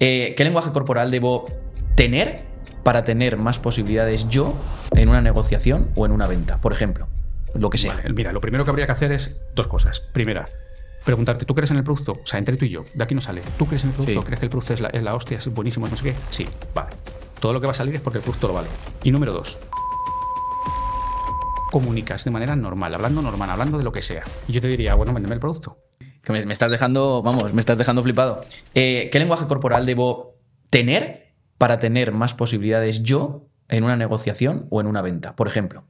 Eh, ¿Qué lenguaje corporal debo tener para tener más posibilidades yo en una negociación o en una venta? Por ejemplo, lo que sea. Vale, mira, lo primero que habría que hacer es dos cosas. Primera, preguntarte, ¿tú crees en el producto? O sea, entre tú y yo, de aquí no sale. ¿Tú crees en el producto? Sí. ¿Crees que el producto es la, es la hostia, es buenísimo, no sé qué? Sí, vale. Todo lo que va a salir es porque el producto lo vale. Y número dos, comunicas de manera normal, hablando normal, hablando de lo que sea. Y yo te diría, bueno, véndeme el producto. Que me, me estás dejando, vamos, me estás dejando flipado. Eh, ¿Qué lenguaje corporal debo tener para tener más posibilidades yo en una negociación o en una venta? Por ejemplo,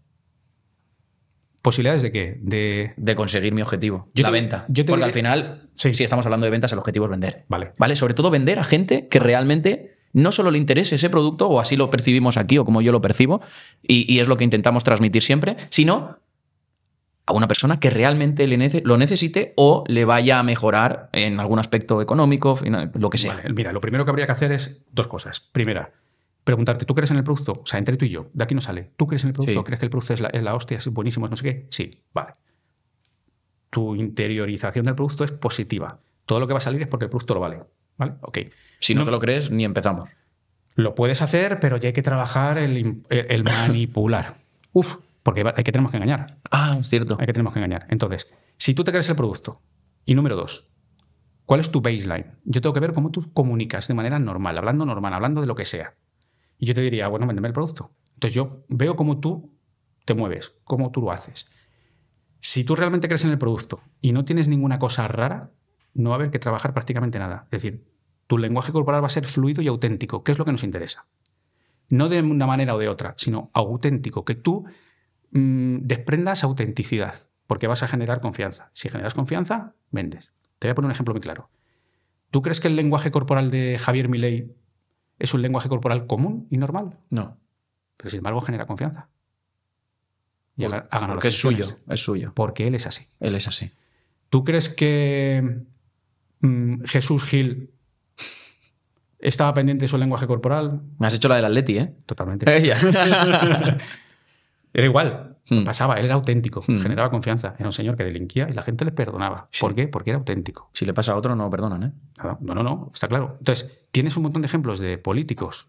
¿Posibilidades de qué? De... de conseguir mi objetivo, Yo la te- venta. yo te Porque diré- al final, Sí. si estamos hablando de ventas, el objetivo es vender. Vale. ¿Vale? Sobre todo vender a gente que realmente no solo le interese ese producto, o así lo percibimos aquí, o como yo lo percibo, y, y es lo que intentamos transmitir siempre, sino a una persona que realmente le nece- lo necesite o le vaya a mejorar en algún aspecto económico, lo que sea. Vale, mira, lo primero que habría que hacer es dos cosas. Primera, preguntarte, ¿tú crees en el producto? O sea, entre tú y yo, de aquí no sale. ¿Tú crees en el producto? Sí. ¿Crees que el producto es la, es la hostia, es buenísimo, es no sé qué? Sí, vale. Tu interiorización del producto es positiva. Todo lo que va a salir es porque el producto lo vale. ¿Vale? Ok. Si no, No- te lo crees, ni empezamos. Lo puedes hacer, pero ya hay que trabajar el- el manipular. Uf, porque hay que tenemos que engañar. Ah, es cierto. Hay que tenemos que engañar. Entonces, si tú te crees el producto, y número dos, ¿cuál es tu baseline? Yo tengo que ver cómo tú comunicas de manera normal, hablando normal, hablando de lo que sea. Y yo te diría, bueno, véndeme el producto. Entonces yo veo cómo tú te mueves, cómo tú lo haces. Si tú realmente crees en el producto y no tienes ninguna cosa rara, no va a haber que trabajar prácticamente nada. Es decir, tu lenguaje corporal va a ser fluido y auténtico, que es lo que nos interesa. No de una manera o de otra, sino auténtico, que tú mm, desprendas autenticidad, porque vas a generar confianza. Si generas confianza, vendes. Te voy a poner un ejemplo muy claro. ¿Tú crees que el lenguaje corporal de Javier Milei es un lenguaje corporal común y normal? No. Pero sin embargo genera confianza. Y ha, ha ganado Porque es suyo, es suyo. Porque él es así. Él es así. ¿Tú crees que mm, Jesús Gil estaba pendiente de su lenguaje corporal? Me has hecho la del Atleti, ¿eh? Totalmente. Era igual. Hmm. Pasaba, él era auténtico, Hmm. generaba confianza. Era un señor que delinquía y la gente le perdonaba. Sí. ¿Por qué? Porque era auténtico. si le pasa a otro, no lo perdonan, ¿eh? No, no, no, está claro. Entonces, tienes un montón de ejemplos de políticos,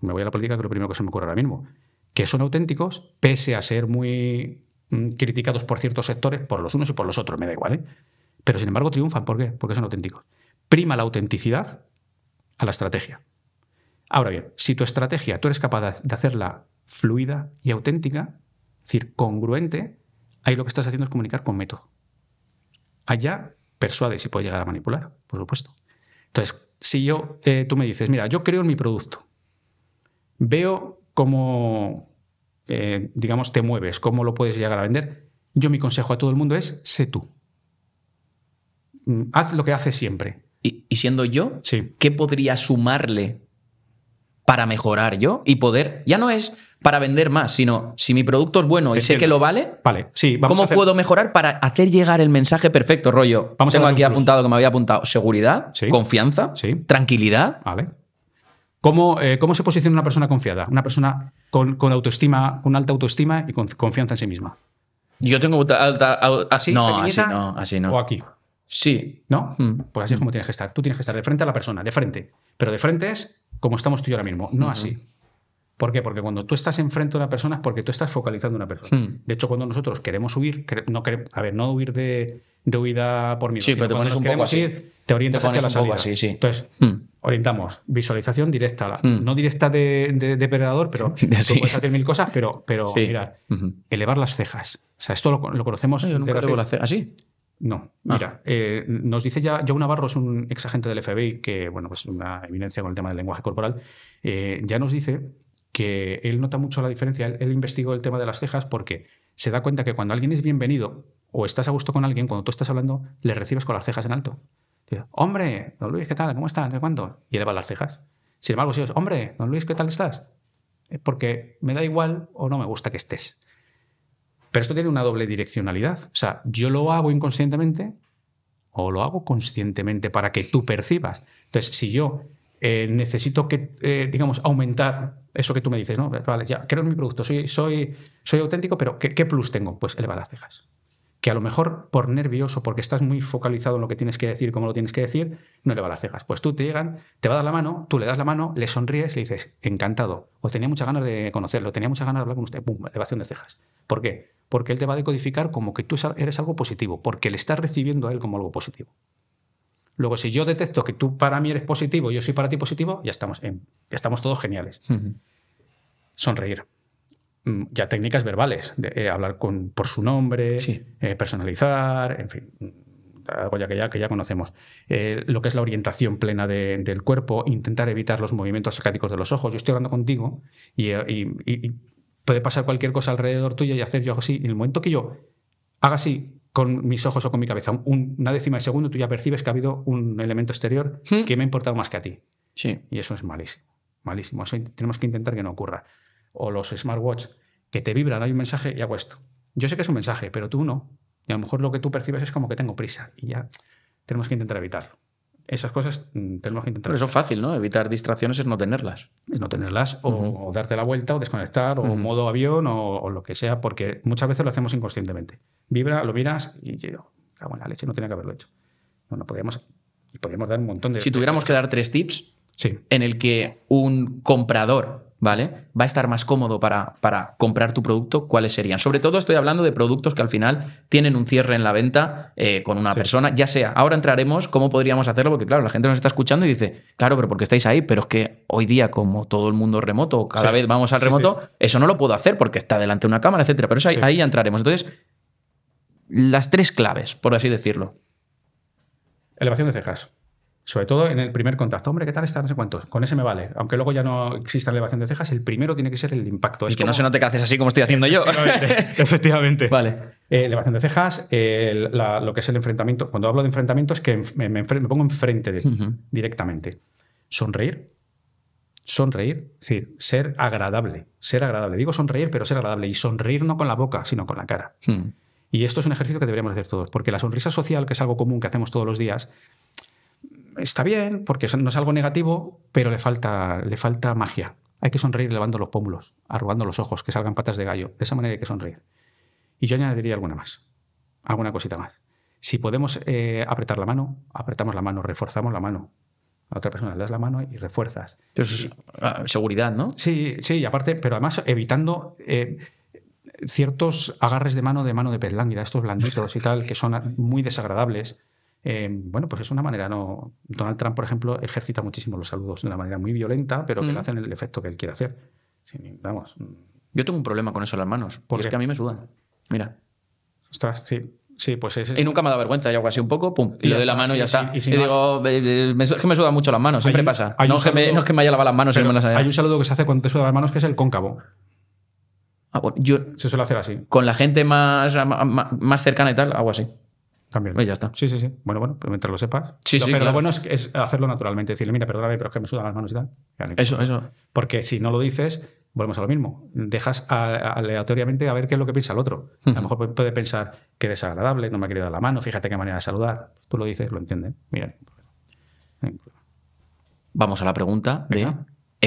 me voy a la política, que es lo primero que se me ocurre ahora mismo, que son auténticos, pese a ser muy mm, criticados por ciertos sectores, por los unos y por los otros, me da igual, ¿eh? Pero sin embargo triunfan. ¿Por qué? Porque son auténticos. Prima la autenticidad a la estrategia. Ahora bien, si tu estrategia tú eres capaz de hacerla fluida y auténtica, es decir, congruente, ahí lo que estás haciendo es comunicar con método. Allá persuades y puedes llegar a manipular, por supuesto. Entonces, si yo, eh, tú me dices, mira, yo creo en mi producto, veo cómo, eh, digamos, te mueves, cómo lo puedes llegar a vender, yo mi consejo a todo el mundo es, sé tú. Mm, Haz lo que haces siempre. Y, y siendo yo, Sí. ¿qué podría sumarle para mejorar yo y poder? Ya no es para vender más, sino si mi producto es bueno y sé que lo vale, Vale, sí, vamos ¿cómo a hacer- puedo mejorar para hacer llegar el mensaje perfecto, rollo? Vamos Tengo aquí plus. apuntado que me había apuntado seguridad, Sí. confianza, Sí. tranquilidad. Vale. ¿Cómo, eh, ¿Cómo se posiciona una persona confiada? Una persona con, con autoestima, con alta autoestima y con confianza en sí misma. Yo tengo alta- alta- al- ¿Así? no, así no, ¿O aquí? Sí. ¿No? Mm. Pues así es como tienes que estar. Tú tienes que estar de frente a la persona, de frente. Pero de frente es como estamos tú y yo ahora mismo, no así. ¿Por qué? Porque cuando tú estás enfrente de una persona es porque tú estás focalizando a una persona. Hmm. De hecho, cuando nosotros queremos huir, no quere- a ver, no huir de, de huida por miedo. Sí, pero te cuando pones un poco queremos así. ir, te orientas Te hacia la un poco salida. así, sí. Entonces, Mm. orientamos. Visualización directa. Hmm. No directa de, de- de depredador, pero De tú puedes hacer mil cosas, pero, pero Sí. mirad, Ujú. elevar las cejas. O sea, esto lo, lo conocemos. No, yo nunca debo hace- hacer así. no, Ah. mira, eh, nos dice ya Joe Navarro, es un ex agente del FBI, que bueno, pues una eminencia con el tema del lenguaje corporal, eh, ya nos dice que él nota mucho la diferencia, él, investigó el tema de las cejas porque se da cuenta que cuando alguien es bienvenido o estás a gusto con alguien, cuando tú estás hablando, le recibes con las cejas en alto. Hombre, don Luis, ¿qué tal? ¿Cómo estás? ¿De cuánto? Y eleva las cejas. Sin embargo, si es, hombre, don Luis, ¿qué tal estás? Es porque me da igual o no me gusta que estés. Pero esto tiene una doble direccionalidad. O sea, yo lo hago inconscientemente o lo hago conscientemente para que tú percibas. Entonces, si yo eh, necesito que, eh, digamos, aumentar eso que tú me dices, ¿no? Vale, ya, creo en mi producto, soy, soy, soy auténtico, pero ¿qué, plus tengo? Pues elevar las cejas. que a lo mejor por nervios o porque estás muy focalizado en lo que tienes que decir, cómo lo tienes que decir, no le va las cejas. Pues tú te llegan, te va a dar la mano, tú le das la mano, le sonríes, le dices, encantado, o tenía muchas ganas de conocerlo, tenía muchas ganas de hablar con usted, pum, elevación de cejas. ¿Por qué? Porque él te va a decodificar como que tú eres algo positivo, porque le estás recibiendo a él como algo positivo. Luego, si yo detecto que tú para mí eres positivo y yo soy para ti positivo, ya estamos, ya estamos todos geniales. Sonreír. Mm, ya técnicas verbales, de eh, hablar con, por su nombre, eh, personalizar, en fin, algo ya que ya, que ya conocemos. Eh, lo que es la orientación plena del cuerpo, intentar evitar los movimientos arcáticos de los ojos. Yo estoy hablando contigo y, puede pasar cualquier cosa alrededor tuyo y hacer yo algo así. En el momento que yo haga así con mis ojos o con mi cabeza, una décima de segundo, tú ya percibes que ha habido un elemento exterior hmm. que me ha importado más que a ti. Sí. Y eso es malísimo. Malísimo. Eso tenemos que intentar que no ocurra o los smartwatch que te vibran, hay un mensaje y hago esto. Yo sé que es un mensaje, pero tú no. Y a lo mejor lo que tú percibes es como que tengo prisa y ya tenemos que intentar evitarlo. Esas cosas mm, tenemos que intentar. Pero eso es fácil, ¿no? Evitar distracciones es no tenerlas. Es no tenerlas o, darte la vuelta o desconectar o modo avión o, lo que sea, porque muchas veces lo hacemos inconscientemente. Vibra, lo miras y yo, cago en la leche, no tenía que haberlo hecho. Bueno, podríamos, podríamos dar un montón de. Si tuviéramos que dar tres tips sí. en el que un comprador ¿vale? Va a estar más cómodo para, para, comprar tu producto, ¿cuáles serían? Sobre todo estoy hablando de productos que al final tienen un cierre en la venta eh, con una persona, ya sea, ahora entraremos cómo podríamos hacerlo, porque claro, la gente nos está escuchando y dice, claro, pero porque estáis ahí, pero es que hoy día como todo el mundo remoto, cada vez vamos al remoto, eso no lo puedo hacer porque está delante de una cámara, etcétera, pero eso ahí, ahí entraremos. Entonces, las tres claves, por así decirlo. Elevación de cejas. Sobre todo en el primer contacto. Hombre, ¿qué tal está? No sé cuántos. Con ese me vale. Aunque luego ya no exista elevación de cejas, el primero tiene que ser el impacto. y que no se note que haces así como estoy haciendo yo. Efectivamente. Vale. Eh, elevación de cejas, lo que es el enfrentamiento. Cuando hablo de enfrentamiento es que me, pongo enfrente de ti directamente. Sonreír. Sonreír. Es decir, ser agradable. Ser agradable. Digo sonreír, pero ser agradable. Y sonreír no con la boca, sino con la cara. Hmm. Y esto es un ejercicio que deberíamos hacer todos. Porque la sonrisa social, que es algo común que hacemos todos los días, está bien, porque no es algo negativo, pero le falta, le falta magia. Hay que sonreír levando los pómulos, arrugando los ojos, que salgan patas de gallo. De esa manera hay que sonreír. Y yo añadiría alguna más, alguna cosita más. Si podemos eh, apretar la mano, apretamos la mano, reforzamos la mano. A otra persona le das la mano y refuerzas. Eso es ah, seguridad, ¿no? Sí, sí, y aparte, pero además evitando eh, ciertos agarres de mano de mano de pez lánguida, estos blanditos y tal, que son muy desagradables eh, bueno, pues es una manera no. Donald Trump, por ejemplo, ejercita muchísimo los saludos de una manera muy violenta, pero que le mm. hacen el efecto que él quiere hacer. vamos. Yo tengo un problema con eso en las manos. Porque es que a mí me sudan. Mira. Ostras, sí. Sí, pues es. Y nunca me ha dado vergüenza, y hago así un poco, pum, y, lo de la mano y ya está. Y, digo, es que me sudan mucho las manos, siempre pasa. no, es que me, no, es que me, haya lavado las manos y me las haya. Hay un saludo que se hace cuando te sudan las manos que es el cóncavo. Ah, yo, se suele hacer así. Con la gente más, más cercana y tal, hago así. También. Pues ya está. Sí, sí, sí. Bueno, bueno, pero mientras lo sepas. Sí, sí, pero lo bueno es, hacerlo naturalmente. Decirle, mira, perdóname, pero es que me sudan las manos y tal. Eso, eso. Porque si no lo dices, volvemos a lo mismo. Dejas aleatoriamente a ver qué es lo que piensa el otro. A lo mejor puede pensar que desagradable, no me ha querido dar la mano, fíjate qué manera de saludar. Tú lo dices, lo entienden. Mira. Vamos a la pregunta de.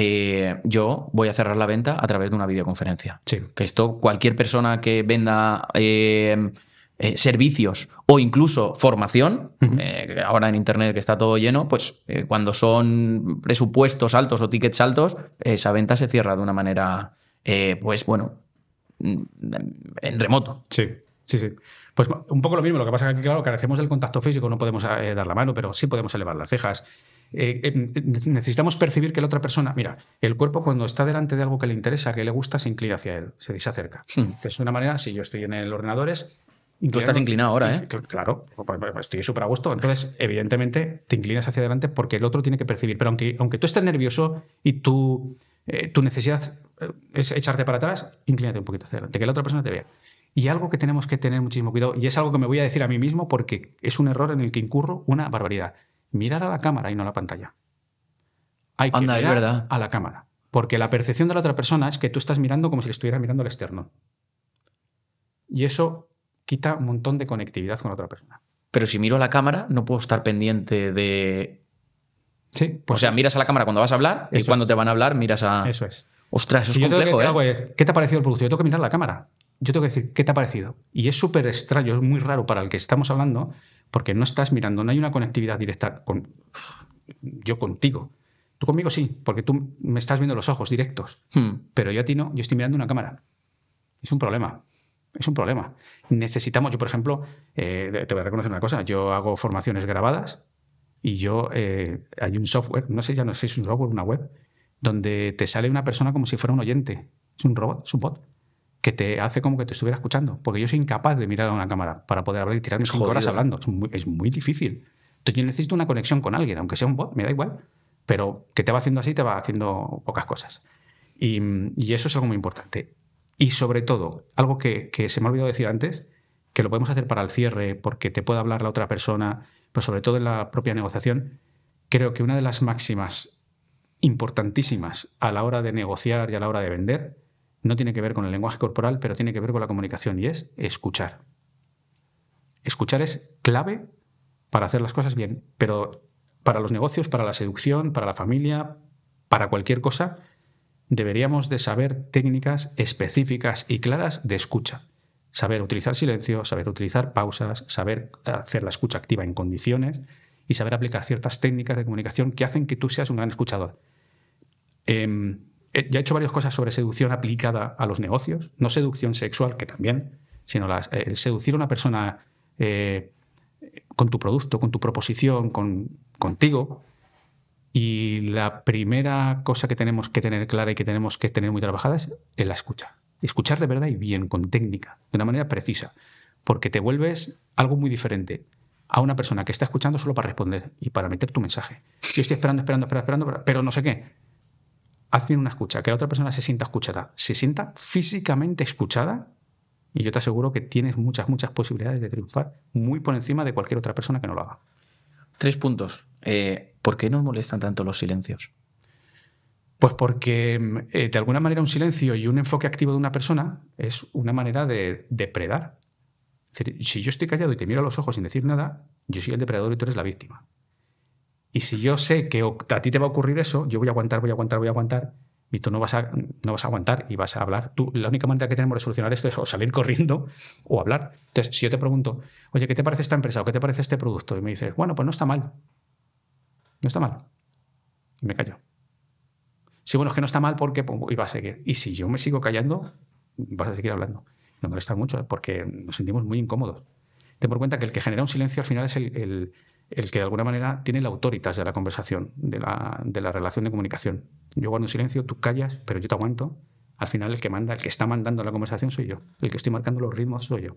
Eh, yo voy a cerrar la venta a través de una videoconferencia. Sí. Que esto, cualquier persona que venda. Eh, eh, servicios o incluso formación, eh, ahora en Internet que está todo lleno, pues cuando son presupuestos altos o tickets altos, esa venta se cierra de una manera, pues bueno, mm, en remoto. Sí, sí, sí. Pues un poco lo mismo, lo que pasa es que, claro, carecemos del contacto físico, no podemos dar la mano, pero sí podemos elevar las cejas. Necesitamos percibir que la otra persona, mira, el cuerpo cuando está delante de algo que le interesa, que le gusta, se inclina hacia él, se, se acerca. Hmm. Que es una manera, si yo estoy en el ordenador, es Tú estás inclinado ahora, ¿eh? Claro, estoy súper a gusto. Entonces, evidentemente, te inclinas hacia adelante porque el otro tiene que percibir. Pero aunque, aunque tú estés nervioso y tu, eh, tu necesidad eh, es echarte para atrás, inclínate un poquito hacia adelante, que la otra persona te vea. Y algo que tenemos que tener muchísimo cuidado, y es algo que me voy a decir a mí mismo porque es un error en el que incurro una barbaridad. Mirar a la cámara y no a la pantalla. Hay que mirar verdad. a la cámara. Porque la percepción de la otra persona es que tú estás mirando como si le estuviera mirando al externo. Y eso quita un montón de conectividad con otra persona. Pero si miro a la cámara, no puedo estar pendiente de. Sí. Pues o sea, miras a la cámara cuando vas a hablar y cuando te van a hablar, miras a. Eso es. Ostras, eso es complejo, ¿eh? ¿Qué te ha parecido el producto? Yo tengo que mirar a la cámara. yo tengo que decir, ¿qué te ha parecido? Y es súper extraño, es muy raro para el que estamos hablando, porque no estás mirando, no hay una conectividad directa con yo contigo. Tú conmigo sí, porque tú me estás viendo los ojos directos, Hmm. pero yo a ti no, yo estoy mirando una cámara. Es un problema. Es un problema. Necesitamos, yo por ejemplo, eh, te voy a reconocer una cosa, yo hago formaciones grabadas y yo, eh, hay un software, no sé ya no sé si es un software, una web, donde te sale una persona como si fuera un oyente. Es un robot, es un bot, que te hace como que te estuviera escuchando, porque yo soy incapaz de mirar a una cámara para poder hablar y tirarme cinco horas ¿eh? hablando. Es muy, es muy difícil. Entonces yo necesito una conexión con alguien, aunque sea un bot, me da igual, pero que te va haciendo así, te va haciendo pocas cosas. Y, y eso es algo muy importante. Y sobre todo, algo que, que se me ha olvidado decir antes, que lo podemos hacer para el cierre, porque te puede hablar la otra persona, pero sobre todo en la propia negociación, creo que una de las máximas importantísimas a la hora de negociar y a la hora de vender no tiene que ver con el lenguaje corporal, pero tiene que ver con la comunicación y es escuchar. Escuchar es clave para hacer las cosas bien, pero para los negocios, para la seducción, para la familia, para cualquier cosa, deberíamos de saber técnicas específicas y claras de escucha. Saber utilizar silencio, saber utilizar pausas, saber hacer la escucha activa en condiciones y saber aplicar ciertas técnicas de comunicación que hacen que tú seas un gran escuchador. Eh, ya he hecho varias cosas sobre seducción aplicada a los negocios, no seducción sexual, que también, sino las, el seducir a una persona eh, con tu producto, con tu proposición, con, contigo. Y la primera cosa que tenemos que tener clara y que tenemos que tener muy trabajada es la escucha. Escuchar de verdad y bien, con técnica, de una manera precisa, porque te vuelves algo muy diferente a una persona que está escuchando solo para responder y para meter tu mensaje. Yo estoy esperando, esperando, esperando, esperando, pero no sé qué. Haz bien una escucha, que la otra persona se sienta escuchada, se sienta físicamente escuchada y yo te aseguro que tienes muchas, muchas posibilidades de triunfar muy por encima de cualquier otra persona que no lo haga. Tres puntos. Eh, ¿Por qué nos molestan tanto los silencios? Pues porque eh, de alguna manera un silencio y un enfoque activo de una persona es una manera de depredar. Es decir, si yo estoy callado y te miro a los ojos sin decir nada, yo soy el depredador y tú eres la víctima. Y si yo sé que a ti te va a ocurrir eso, yo voy a aguantar, voy a aguantar, voy a aguantar, y tú no vas a, no vas a aguantar y vas a hablar. Tú, la única manera que tenemos de solucionar esto es o salir corriendo o hablar. Entonces, si yo te pregunto, oye, ¿qué te parece esta empresa o qué te parece este producto? Y me dices, bueno, pues no está mal. No está mal. Y me callo. Sí, bueno, es que no está mal porque y va a seguir. Y si yo me sigo callando, vas a seguir hablando. Me molesta mucho porque nos sentimos muy incómodos. Ten por cuenta que el que genera un silencio al final es el, el que de alguna manera tiene la autoritas de la conversación, de la, relación de comunicación. Yo guardo un silencio, tú callas, pero yo te aguanto. Al final el que manda, el que está mandando la conversación soy yo. El que estoy marcando los ritmos soy yo.